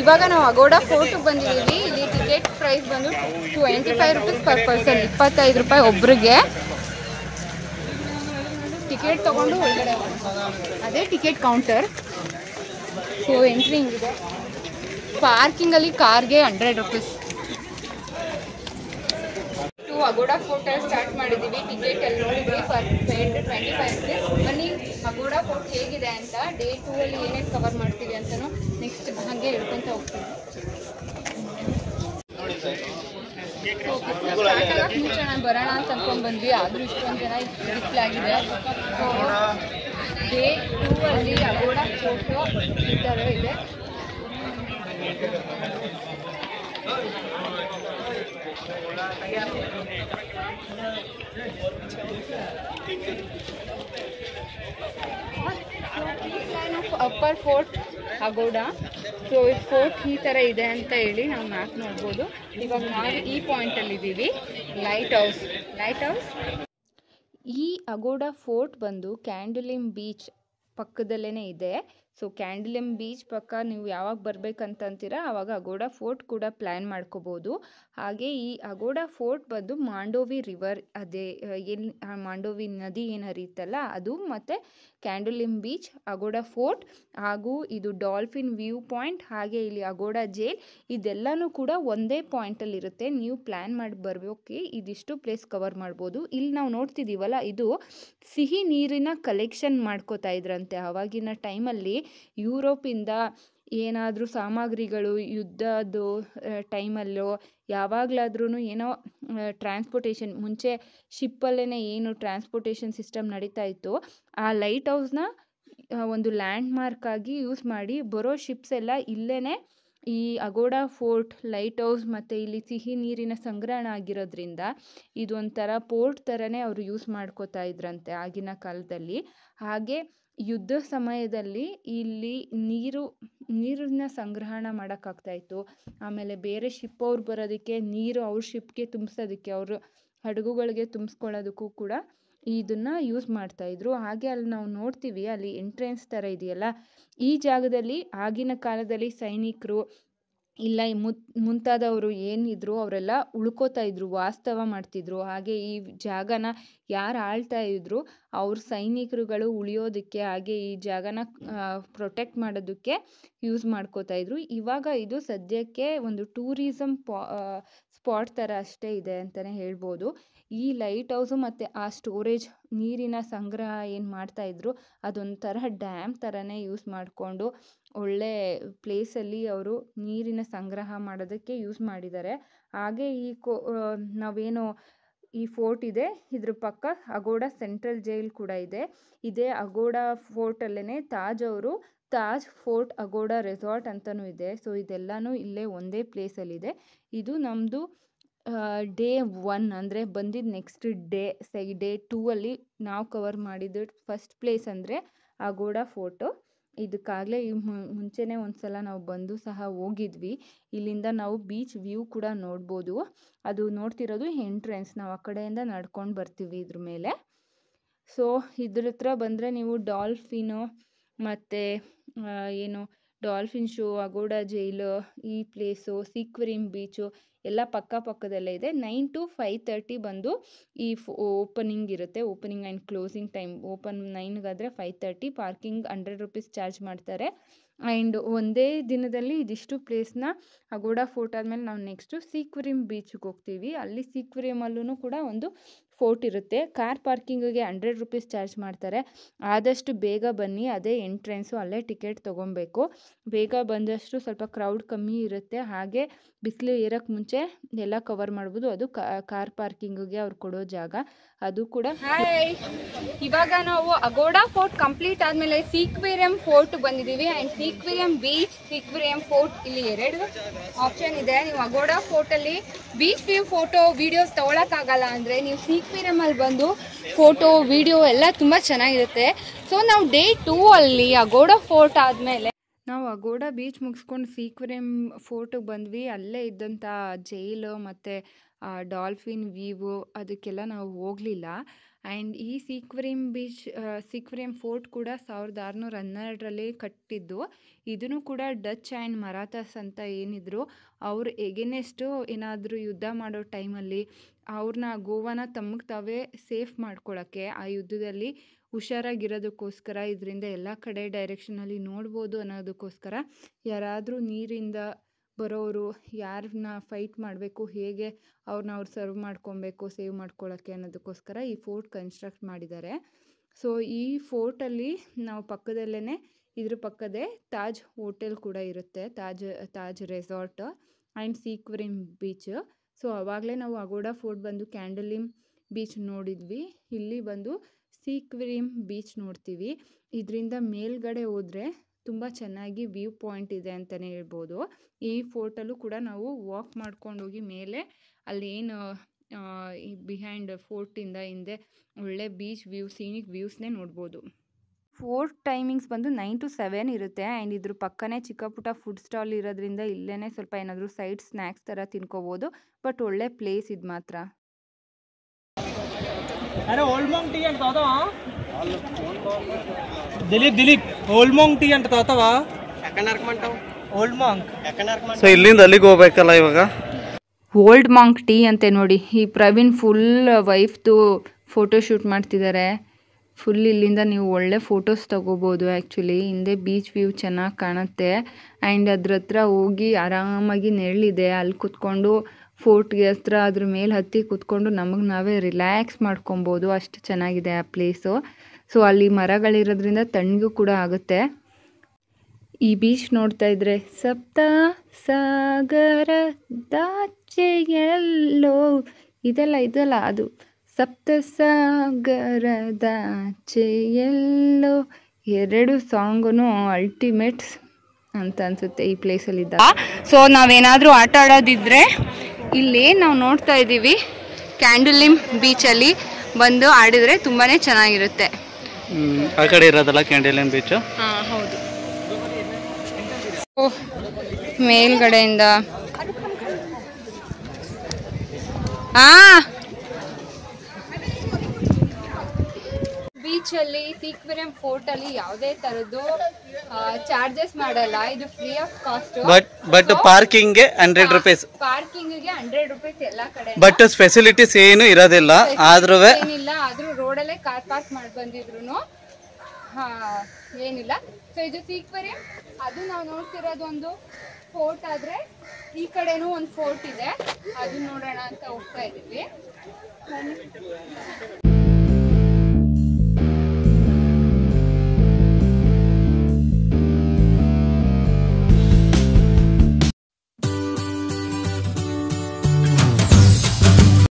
ಇವಾಗ ನಾವು ಅಗೋಡಾ ಫೋರ್ಟಿಗೆ ಬಂದಿದ್ದೀವಿ. ಇಲ್ಲಿ ಟಿಕೆಟ್ ಪ್ರೈಸ್ ಬಂದು twenty five rupees per person ಇಪ್ಪತ್ತೈದು ರೂಪಾಯಿ ಒಬ್ರಿಗೆ. ಟಿಕೆಟ್ ತೊಗೊಂಡು ಒಳಗಡೆ ಅದೇ ಟಿಕೆಟ್ ಕೌಂಟರ್ ಸೊ ಎಂಟ್ರಿ ಹಿಂಗಿದೆ. ಪಾರ್ಕಿಂಗಲ್ಲಿ ಕಾರ್ಗೆ hundred rupees to Aguada fort start ಮಾಡಿದ್ದೀವಿ. ಟಿಕೆಟ್ ಅಲ್ಲಿ ನೋಡಿದ್ವಿ ಫರ್ ಟ್ವೆಂಟಿ ಫೈವ್ ರುಪೀಸ್ ಬನ್ನಿ. ಅಗೋಡಾ ಫೋರ್ಟ್ ಹೇಗಿದೆ ಅಂತ ಡೇ ಟೂ ಅಲ್ಲಿ ಏನೇನು ಕವರ್ ಮಾಡ್ತೀವಿ ಅಂತಲೂ ನೆಕ್ಸ್ಟ್ ಹಂಗೆ ಹೇಳ್ಕೊಂತ ಹೋಗ್ತೀವಿ. ನಾನು ಬರೋಣ ಅಂತ ಅನ್ಕೊಂಡ್ ಬಂದ್ವಿ ಆದ್ರೂ ಇಷ್ಟೊಂದು ಜನ ಬಿಸಿಲಾಗಿದೆ ಡೇ ಟೂ ಅಲ್ಲಿ ಅಗೋಡಾ ಫೋಟೋ ಈ ಇದೆ. Upper fort Aguada so fort ಈ ಥರ ಇದೆ ಅಂತ ಹೇಳಿ ನಾವು ಮ್ಯಾಪ್ ನೋಡ್ಬೋದು. ಇವಾಗ ನಾವು ಈ ಪಾಯಿಂಟಲ್ಲಿ ಇದ್ದೀವಿ ಲೈಟ್ ಹೌಸ್ ಲೈಟ್ ಹೌಸ್ ಈ ಅಗೋಡಾ ಫೋರ್ಟ್ ಬಂದು ಕ್ಯಾಂಡಲಿಮ್ ಬೀಚ್ ಪಕ್ಕದಲ್ಲೇ ಇದೆ. ಸೊ ಕ್ಯಾಂಡಲಿಮ್ ಬೀಚ್ ಪಕ್ಕ ನೀವು ಯಾವಾಗ ಬರ್ಬೇಕಂತ ಅಂತೀರಾ ಆವಾಗ ಅಗೋಡಾ ಫೋರ್ಟ್ ಕೂಡ ಪ್ಲ್ಯಾನ್ ಮಾಡ್ಕೋಬೋದು. ಹಾಗೆ ಈ ಅಗೋಡಾ ಫೋರ್ಟ್ ಬಂದು ಮಾಂಡೋವಿ ರಿವರ್ ಅದೇ ಏನು ಮಾಂಡೋವಿ ನದಿ ಏನು ಹರಿಯುತ್ತಲ್ಲ, ಅದು ಮತ್ತು ಕ್ಯಾಂಡಲಿಮ್ ಬೀಚ್ ಅಗೋಡಾ ಫೋರ್ಟ್ ಹಾಗೂ ಇದು ಡಾಲ್ಫಿನ್ ವ್ಯೂ ಪಾಯಿಂಟ್ ಹಾಗೆ ಇಲ್ಲಿ ಅಗೋಡಾ ಜೇಲ್ ಇದೆಲ್ಲನೂ ಕೂಡ ಒಂದೇ ಪಾಯಿಂಟಲ್ಲಿ ಇರುತ್ತೆ ನೀವು ಪ್ಲ್ಯಾನ್ ಮಾಡಿ ಬರಬೇಕು, ಇದಿಷ್ಟು ಪ್ಲೇಸ್ ಕವರ್ ಮಾಡ್ಬೋದು. ಇಲ್ಲಿ ನಾವು ನೋಡ್ತಿದ್ದೀವಲ್ಲ ಇದು ಸಿಹಿ ನೀರಿನ ಕಲೆಕ್ಷನ್ ಮಾಡ್ಕೋತಾ ಇದ್ರಂತೆ. ಆವಾಗಿನ ಟೈಮಲ್ಲಿ ಯುರೋಪಿಂದ ಏನಾದರೂ ಸಾಮಗ್ರಿಗಳು, ಯುದ್ಧದ್ದು ಟೈಮಲ್ಲೋ ಯಾವಾಗಲಾದ್ರೂ ಏನೋ ಟ್ರಾನ್ಸ್ಪೋರ್ಟೇಷನ್ ಮುಂಚೆ ಶಿಪ್ಪಲ್ಲೇ ಏನು ಟ್ರಾನ್ಸ್ಪೋರ್ಟೇಷನ್ ಸಿಸ್ಟಮ್ ನಡೀತಾ ಇತ್ತು. ಆ ಲೈಟ್ ಹೌಸ್ನ ಒಂದು ಲ್ಯಾಂಡ್ ಮಾರ್ಕ್ ಆಗಿ ಯೂಸ್ ಮಾಡಿ ಬರೋ ಶಿಪ್ಸ್ ಎಲ್ಲ ಇಲ್ಲೇ ಈ ಅಗೋಡಾ ಫೋರ್ಟ್ ಲೈಟ್ ಹೌಸ್ ಮತ್ತು ಇಲ್ಲಿ ಸಿಹಿ ನೀರಿನ ಸಂಗ್ರಹಣ ಆಗಿರೋದ್ರಿಂದ ಇದೊಂಥರ ಪೋರ್ಟ್ ಥರನೇ ಅವರು ಯೂಸ್ ಮಾಡ್ಕೋತಾ ಇದ್ರಂತೆ ಆಗಿನ ಕಾಲದಲ್ಲಿ. ಹಾಗೆ ಯುದ್ಧ ಸಮಯದಲ್ಲಿ ಇಲ್ಲಿ ನೀರು ನೀರನ್ನ ಸಂಗ್ರಹಣ ಮಾಡೋಕ್ಕಾಗ್ತಾ ಇತ್ತು. ಆಮೇಲೆ ಬೇರೆ ಶಿಪ್ ಅವ್ರು ಬರೋದಕ್ಕೆ ನೀರು ಅವ್ರ ಶಿಪ್ಗೆ ತುಂಬಿಸೋದಕ್ಕೆ, ಅವರು ಹಡಗುಗಳಿಗೆ ತುಂಬಿಸ್ಕೊಳ್ಳೋದಕ್ಕೂ ಕೂಡ ಇದನ್ನು ಯೂಸ್ ಮಾಡ್ತಾಯಿದ್ರು ಹಾಗೆ ಅಲ್ಲಿ ನಾವು ನೋಡ್ತೀವಿ, ಅಲ್ಲಿ ಎಂಟ್ರೆನ್ಸ್ ಥರ ಇದೆಯಲ್ಲ. ಈ ಜಾಗದಲ್ಲಿ ಆಗಿನ ಕಾಲದಲ್ಲಿ ಸೈನಿಕರು ಇಲ್ಲ, ಈ ಮುತ್, ಮುಂತಾದವರು ಏನಿದ್ರು ಅವರೆಲ್ಲ ಉಳ್ಕೋತಾ ಇದ್ರು, ವಾಸ್ತವ ಮಾಡ್ತಿದ್ರು. ಹಾಗೆ ಈ ಜಾಗನ ಯಾರು ಆಳ್ತಾ ಇದ್ರು, ಅವ್ರ ಸೈನಿಕರುಗಳು ಉಳಿಯೋದಕ್ಕೆ, ಹಾಗೆ ಈ ಜಾಗನ ಪ್ರೊಟೆಕ್ಟ್ ಮಾಡೋದಕ್ಕೆ ಯೂಸ್ ಮಾಡ್ಕೋತಾ ಇದ್ರು. ಇವಾಗ ಇದು ಸದ್ಯಕ್ಕೆ ಒಂದು ಟೂರಿಸಮ್ ಸ್ಪಾಟ್ ಥರ ಅಷ್ಟೇ ಇದೆ ಅಂತಲೇ ಹೇಳ್ಬೋದು. ಈ ಲೈಟ್ ಹೌಸು ಮತ್ತು ಆ ಸ್ಟೋರೇಜ್ ನೀರಿನ ಸಂಗ್ರಹ ಏನು ಮಾಡ್ತಾಯಿದ್ರು ಅದೊಂಥರ ಡ್ಯಾಮ್ ಥರನೇ ಯೂಸ್ ಮಾಡಿಕೊಂಡು ಒಳ್ಳೆ ಪ್ಲೇಸಲ್ಲಿ ಅವರು ನೀರಿನ ಸಂಗ್ರಹ ಮಾಡೋದಕ್ಕೆ ಯೂಸ್ ಮಾಡಿದ್ದಾರೆ. ಹಾಗೆ ಈ ಕೋ ನಾವೇನು ಈ ಫೋರ್ಟ್ ಇದೆ, ಇದ್ರ ಪಕ್ಕ ಅಗೋಡಾ ಸೆಂಟ್ರಲ್ ಜೈಲ್ ಕೂಡ ಇದೆ. ಇದೇ ಅಗೋಡಾ ಫೋರ್ಟಲ್ಲೇ ತಾಜ್ ಅವರು ತಾಜ್ ಫೋರ್ಟ್ ಅಗೋಡಾ ರೆಸಾರ್ಟ್ ಅಂತಲೂ ಇದೆ. ಸೊ, ಇದೆಲ್ಲನೂ ಇಲ್ಲೇ ಒಂದೇ ಪ್ಲೇಸಲ್ಲಿದೆ. ಇದು ನಮ್ಮದು ಡೇ ಒನ್ ಅಂದರೆ ಬಂದಿದ್ದು ನೆಕ್ಸ್ಟ್ ಡೇ, ಸೈ, ಡೇ ಟೂ ಅಲ್ಲಿ ನಾವು ಕವರ್ ಮಾಡಿದ್ದು ಫಸ್ಟ್ ಪ್ಲೇಸ್ ಅಂದರೆ ಅಗೋಡಾ ಫೋರ್ಟು. ಇದಕ್ಕಾಗಲೇ ಮುಂಚೆನೇ ಒಂದು ಸಲ ನಾವು ಬಂದು ಸಹ ಹೋಗಿದ್ವಿ. ಇಲ್ಲಿಂದ ನಾವು ಬೀಚ್ ವ್ಯೂ ಕೂಡ ನೋಡ್ಬೋದು. ಅದು ನೋಡ್ತಿರೋದು ಎಂಟ್ರೆನ್ಸ್ ನಾವು ಆ ಕಡೆಯಿಂದ ನಡ್ಕೊಂಡು ಬರ್ತೀವಿ ಇದ್ರ ಮೇಲೆ. ಸೊ ಇದ್ರ ಹತ್ರ ಬಂದರೆ ನೀವು ಡಾಲ್ಫಿನು ಮತ್ತು ಏನು ಡಾಲ್ಫಿನ್ ಶೋ ಅಗೋಡಾ ಜೈಲು ಈ ಪ್ಲೇಸು ಸಿಕ್ವರಿಮ್ ಬೀಚು ಎಲ್ಲ ಪಕ್ಕ ಪಕ್ಕದಲ್ಲೇ ಇದೆ. ನೈನ್ ಟು ಫೈವ್ ತರ್ಟಿ ಬಂದು ಈ ಓಪನಿಂಗ್ ಇರುತ್ತೆ. Opening and closing time open ನೈನ್ಗಾದರೆ five thirty parking hundred rupees charge ಮಾಡ್ತಾರೆ. ಆ್ಯಂಡ್ ಒಂದೇ ದಿನದಲ್ಲಿ ಇದಿಷ್ಟು ಪ್ಲೇಸ್ನ ಅಗೋಡಾ ಫೋರ್ಟ್ ಆದಮೇಲೆ ನಾವು ನೆಕ್ಸ್ಟು ಸೀಕ್ವರಿಮ್ ಬೀಚ್ಗೆ ಹೋಗ್ತೀವಿ. ಅಲ್ಲಿ ಸೀಕ್ವರಿಮಲ್ಲೂ ಕೂಡ ಒಂದು ಫೋರ್ಟ್ ಇರುತ್ತೆ. ಕಾರ್ ಪಾರ್ಕಿಂಗಿಗೆ ಹಂಡ್ರೆಡ್ ರುಪೀಸ್ ಚಾರ್ಜ್ ಮಾಡ್ತಾರೆ. ಆದಷ್ಟು ಬೇಗ ಬನ್ನಿ, ಅದೇ ಎಂಟ್ರೆನ್ಸು, ಅಲ್ಲೇ ಟಿಕೆಟ್ ತೊಗೊಬೇಕು ಬೇಗ ಬಂದಷ್ಟು ಸ್ವಲ್ಪ ಕ್ರೌಡ್ ಕಮ್ಮಿ ಇರುತ್ತೆ. ಹಾಗೆ ಬಿಸಿಲು ಏರೋಕ್ಕೆ ಮುಂಚೆ ಎಲ್ಲ ಕವರ್ ಮಾಡ್ಬೋದು. ಅದು ಕಾರ್ ಪಾರ್ಕಿಂಗಿಗೆ ಅವ್ರು ಕೊಡೋ ಜಾಗ. ಅದು ಕೂಡ ಇವಾಗ ನಾವು ಅಗೋಡಾ ಫೋರ್ಟ್ ಕಂಪ್ಲೀಟ್ ಆದಮೇಲೆ ಸೀಕ್ವೇರಿಯಂ ಫೋರ್ಟ್ ಬಂದಿದ್ದೀವಿ. And Sinquerim beach Sinquerim fort ಇಲ್ಲಿ ಎರಡು ಆಪ್ಷನ್ ಇದೆ. ನೀವು ಅಗೋಡಾ ಫೋರ್ಟಲ್ಲಿ ಬೀಚ್ ವ್ಯೂ ಫೋಟೋ ವೀಡಿಯೋಸ್ ತೊಗೊಳಕ್ಕಾಗಲ್ಲ ಅಂದರೆ ನೀವು ಅಲ್ಲಿ ಬಂದು ಫೋಟೋ ವಿಡಿಯೋ ಎಲ್ಲ ತುಂಬ ಚೆನ್ನಾಗಿರುತ್ತೆ. ಸೊ ನಾವು ಡೇ ಟೂ ಅಲ್ಲಿ ಅಗೋಡ ಫೋರ್ಟ್ ಆದಮೇಲೆ ನಾವು ಅಗೋಡ ಬೀಚ್ ಮುಗಿಸ್ಕೊಂಡು ಸೀಕ್ವರಿಯಂ ಫೋರ್ಟಿಗೆ ಬಂದ್ವಿ. ಅಲ್ಲೇ ಇದ್ದಂಥ ಜೈಲು ಮತ್ತು ಡಾಲ್ಫಿನ್ ವೀವು ಅದಕ್ಕೆಲ್ಲ ನಾವು ಹೋಗಲಿಲ್ಲ. ಆ್ಯಂಡ್ ಈ ಸೀಕ್ವರಿಮ್ ಬೀಚ್ ಸೀಕ್ವರಿಮ್ ಫೋರ್ಟ್ ಕೂಡ ಸಾವಿರದ ಆರುನೂರ ಹನ್ನೆರಡರಲ್ಲಿ ಕಟ್ಟಿದ್ದು. ಇದನ್ನು ಕೂಡ ಡಚ್ ಆ್ಯಂಡ್ ಮರಾಠಾಸ್ ಅಂತ ಏನಿದ್ರು. ಅವ್ರು ಎಗೆನೆಸ್ಟು ಏನಾದರೂ ಯುದ್ಧ ಮಾಡೋ ಟೈಮಲ್ಲಿ ಅವ್ರನ್ನ ಗೋವಾನ ತಮಗೆ ತಾವೇ ಸೇಫ್ ಮಾಡ್ಕೊಳ್ಳೋಕ್ಕೆ ಆ ಯುದ್ಧದಲ್ಲಿ ಹುಷಾರಾಗಿರೋದಕ್ಕೋಸ್ಕರ ಇದರಿಂದ ಎಲ್ಲ ಕಡೆ ಡೈರೆಕ್ಷನಲ್ಲಿ ನೋಡ್ಬೋದು ಅನ್ನೋದಕ್ಕೋಸ್ಕರ ಯಾರಾದರೂ ನೀರಿಂದ ಬರೋರು ಯಾರನ್ನ ಫೈಟ್ ಮಾಡಬೇಕು, ಹೇಗೆ ಅವ್ರನ್ನ ಅವ್ರು ಸರ್ವ್ ಮಾಡ್ಕೊಬೇಕು ಸೇವ್ ಮಾಡ್ಕೊಳ್ಳೋಕ್ಕೆ ಅನ್ನೋದಕ್ಕೋಸ್ಕರ ಈ ಫೋರ್ಟ್ ಕನ್ಸ್ಟ್ರಕ್ಟ್ ಮಾಡಿದ್ದಾರೆ. ಸೊ ಈ ಫೋರ್ಟಲ್ಲಿ ನಾವು ಪಕ್ಕದಲ್ಲೇ ಇದ್ರ ಪಕ್ಕದೇ ತಾಜ್ ಹೋಟೆಲ್ ಕೂಡ ಇರುತ್ತೆ, Taj Taj resort and Sinquerim beach so ಆವಾಗಲೇ ನಾವು ಅಗೋಡಾ ಫೋರ್ಟ್ ಬಂದು ಕ್ಯಾಂಡಲಿಮ್ ಬೀಚ್ ನೋಡಿದ್ವಿ. ಇಲ್ಲಿ ಬಂದು ಸೀಕ್ವಿರಿಮ್ ಬೀಚ್ ನೋಡ್ತೀವಿ. ಇದರಿಂದ ಮೇಲ್ಗಡೆ ಹೋದರೆ ತುಂಬ ಚೆನ್ನಾಗಿ ವ್ಯೂ ಪಾಯಿಂಟ್ ಇದೆ ಅಂತಲೇ ಹೇಳ್ಬೋದು. ಈ ಫೋರ್ಟಲ್ಲೂ ಕೂಡ ನಾವು ವಾಕ್ ಮಾಡ್ಕೊಂಡು ಹೋಗಿ ಮೇಲೆ ಅಲ್ಲಿ ಏನು ಬಿಹೈಂಡ್ ಫೋರ್ಟಿಂದ ಹಿಂದೆ ಒಳ್ಳೆ ಬೀಚ್ ವ್ಯೂ ಸೀನಿಕ್ ವ್ಯೂಸ್ನೇ ನೋಡ್ಬೋದು. ಫೋರ್ ಟೈಮಿಂಗ್ಸ್ ಬಂದು ನೈನ್ ಟು ಸೆವೆನ್ ಇರುತ್ತೆ. ಆ್ಯಂಡ್ ಇದ್ರ ಪಕ್ಕನೇ ಚಿಕ್ಕ ಪುಟ್ಟ ಫುಡ್ ಸ್ಟಾಲ್ ಇರೋದ್ರಿಂದ ಇಲ್ಲೇ ಸ್ವಲ್ಪ ಏನಾದರೂ ಸೈಡ್ ಸ್ನ್ಯಾಕ್ಸ್ ಥರ ತಿನ್ಕೋಬೋದು. ಬಟ್ ಒಳ್ಳೆ ಪ್ಲೇಸ್ ಇದು ಮಾತ್ರ. ದಿಲೀಪ್ ದಿಲೀಪ್ ಓಲ್ಡ್ ಮಾಂಗ್ ಟೀ ಅಂತ ತಾತವಾ ಓಲ್ಡ್ ಮಾಂಗ್ ಸೊ ಇಲ್ಲಿಂದ ಅಲ್ಲಿಗೆ ಹೋಗ್ಬೇಕಲ್ಲ ಇವಾಗ? ಓಲ್ಡ್ ಮಾಂಕ್ ಟೀ ಅಂತೆ ನೋಡಿ. ಈ ಪ್ರವೀಣ್ ಫುಲ್ ವೈಫ್ದು ಫೋಟೋ ಶೂಟ್ ಮಾಡ್ತಿದ್ದಾರೆ ಫುಲ್ ಇಲ್ಲಿಂದ ನೀವು ಒಳ್ಳೆ ಫೋಟೋಸ್ ತಗೋಬೋದು ಆ್ಯಕ್ಚುಲಿ ಹಿಂದೆ ಬೀಚ್ ವ್ಯೂ ಚೆನ್ನಾಗಿ ಕಾಣುತ್ತೆ. ಆ್ಯಂಡ್ ಅದ್ರ ಹತ್ರ ಹೋಗಿ ಆರಾಮಾಗಿ ನೆರಳಿದೆ. ಅಲ್ಲಿ ಕುತ್ಕೊಂಡು ಫೋರ್ಟ್ಗೆ ಹತ್ರ ಅದ್ರ ಮೇಲೆ ಹತ್ತಿ ಕುತ್ಕೊಂಡು ನಮಗೆ ನಾವೇ ರಿಲ್ಯಾಕ್ಸ್ ಮಾಡ್ಕೊಬೋದು. ಅಷ್ಟು ಚೆನ್ನಾಗಿದೆ ಆ ಪ್ಲೇಸು ಸೊ ಅಲ್ಲಿ ಮರಗಳಿರೋದ್ರಿಂದ ತಣ್ಣಗೂ ಕೂಡ ಆಗುತ್ತೆ. ಈ ಬೀಚ್ ನೋಡ್ತಾ ಇದ್ರೆ ಸಪ್ತ ಸಾಗರ ದಾಚೆಯಲ್ಲೋ. ಇದೆಲ್ಲ ಇದೆಲ್ಲ ಅದು. ಸಪ್ತ ಸಾಗರದಾಚೆಯಲ್ಲೋ ಎರಡು ಸಾಂಗು ಅಲ್ಟಿಮೇಟ್ಸ್ ಅಂತ ಅನ್ಸುತ್ತೆ ಈ ಪ್ಲೇಸಲ್ಲಿದ್ದ ಸೊ ನಾವೇನಾದರೂ ಆಟ ಆಡೋದಿದ್ರೆ ಇಲ್ಲಿ ನಾವು ನೋಡ್ತಾ ಇದ್ದೀವಿ. ಕ್ಯಾಂಡಲಿಮ್ ಬೀಚಲ್ಲಿ ಬಂದು ಆಡಿದರೆ ತುಂಬಾ ಚೆನ್ನಾಗಿರುತ್ತೆ. ಆ ಕಡೆ ಇರೋದಲ್ಲ ಕ್ಯಾಂಡಲಿಮ್ ಬೀಚು ಹಾಂ ಹೌದು. ಮೇಲ್ಗಡೆಯಿಂದ. ಆ ಬೀಚಲ್ಲಿ ಸೀಕ್ವೆರಿಯಂ ಫೋರ್ಟಲ್ಲಿ ಯಾವುದೇ ತರದ್ದು ಚಾರ್ಜಸ್ ಮಾಡಲ್ಲ. ಇದು free of cost but but ಪಾರ್ಕಿಂಗ್ಗೆ hundred rupees ಪಾರ್ಕಿಂಗ್ಗೆ ಹಂಡ್ರೆಡ್ ರುಪೀಸ್ ಎಲ್ಲ ಕಡೆ ಬಟ್ ಫೆಸಿಲಿಟೀಸ್ ಏನು ಇರೋದಿಲ್ಲ. ಆದ್ರೂ ಏನಿಲ್ಲ. ಆದ್ರೂ ರೋಡಲ್ಲೇ ಕಾರ್ ಪಾರ್ಕ್ ಮಾಡಿ ಬಂದಿದ್ರು ಹಾ ಏನಿಲ್ಲ. ಸೊ ಇದು ಸೀಕ್ವರಿಯಂ ಅದು ನಾವು ನೋಡ್ತಿರೋದು ಒಂದು ಫೋರ್ಟ್ ಆದ್ರೆ ಈ ಕಡೆನೂ ಒಂದು ಫೋರ್ಟ್ ಇದೆ. ಅದು ನೋಡೋಣ ಅಂತ ಹೋಗ್ತಾ ಇದೀವಿ.